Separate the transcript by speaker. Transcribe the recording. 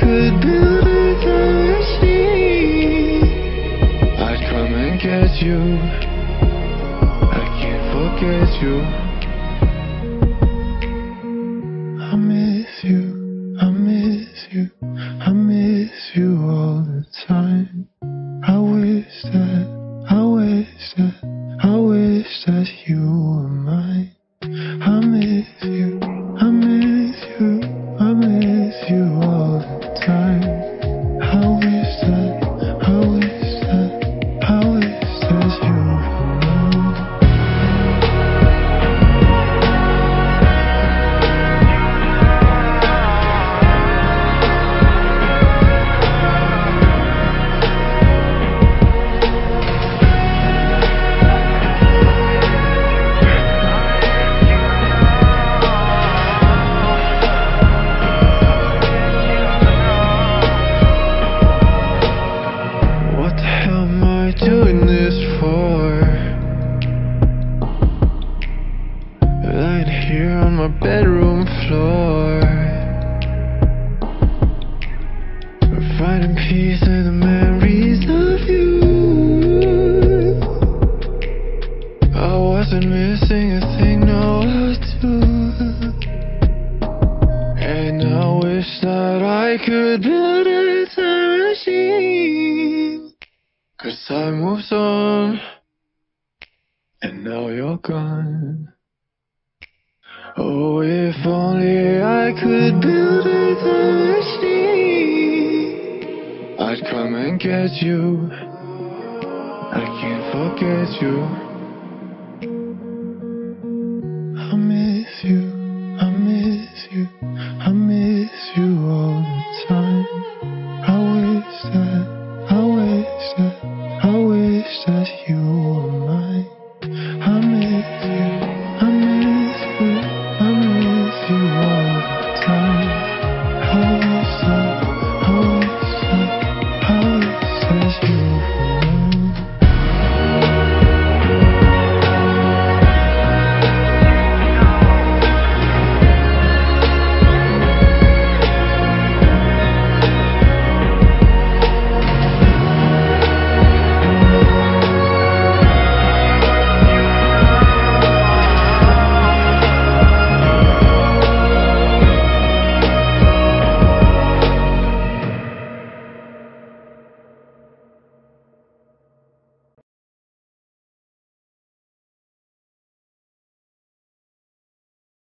Speaker 1: could build a machine, I'd come and get you. I can't forget you. I miss you, I miss you, I miss you all the time. I wish that, I wish that, bedroom floor. Finding peace in the memories of you. I wasn't missing a thing, no, I do. And I wish that I could build a time machine. Cause time moves on, and now you're gone. Oh, if only I could build a machine, I'd come and get you. I can't forget you.